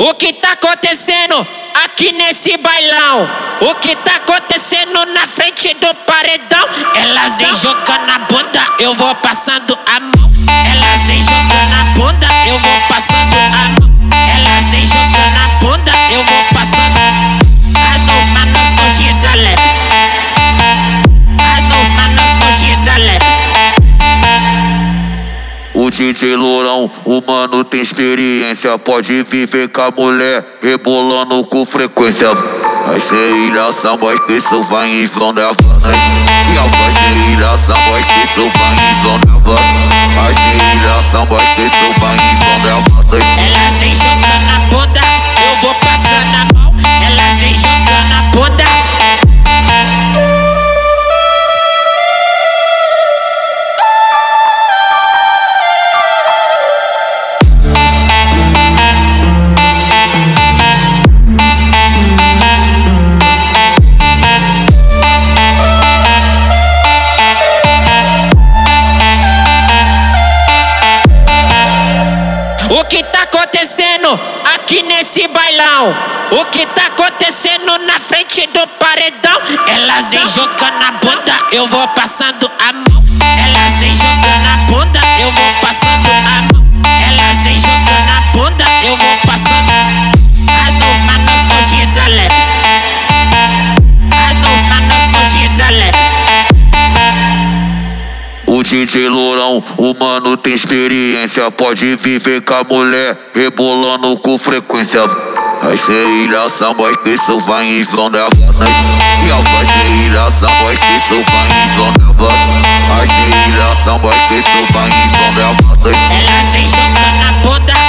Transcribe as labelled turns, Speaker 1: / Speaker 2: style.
Speaker 1: O que tá acontecendo aqui nesse bailão? O que tá acontecendo na frente do paredão? Elas vêm jogando a bunda, eu vou passando a mão. Elas vêm jogando a bunda, eu vou passando
Speaker 2: DJ Lourão, o mano tem experiência, pode viver com a mulher, rebolando com frequência. Vai ser ilhação, que isso vai em vão da vana. Vai ser ilhação, que isso vai em vão da vana. Vai ser ilhação, que isso vai em vão da vana.
Speaker 1: O que tá acontecendo aqui nesse bailão? O que tá acontecendo na frente do paredão? Elas vêm jogando a bunda, eu vou passando a mão. Elas vêm
Speaker 2: DJ Lourão, o mano tem experiência, pode viver com a mulher, rebolando com frequência. Vai ser ilhação, boy, que isso vai. E ao vai ser ilhação, boy, que isso vai vana. Vai ser ilhação, boy, que isso vai em vão da vana.
Speaker 1: Elas vêm jogando a bunda,